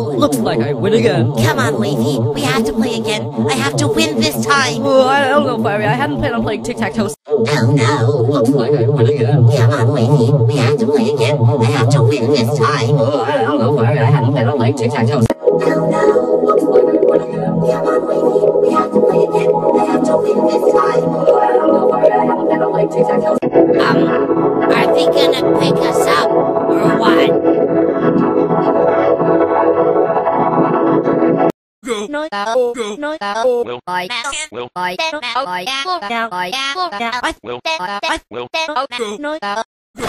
Looks like I win again. Come on, Wavy. We have to play again. I have to win this time. Oh, I don't know, Fiery. I hadn't planned on playing tic-tac-toe. Oh no. Looks like I win again. Come on, Wavy. We have to play again. I have to win this time. Oh, I don't know, Fiery. I hadn't planned on playing tic-tac-toe. Oh no. Looks like I win again. Come on, Wavy. We have to play again. I have to win this time. Oh, I don't know, Fiery. I hadn't planned on playing tic-tac-toe. Um, are they gonna pick us Go. No, Go. no, Will. I, Will. I, I, I, Will. I, Will. I, no, Hey,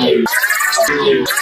La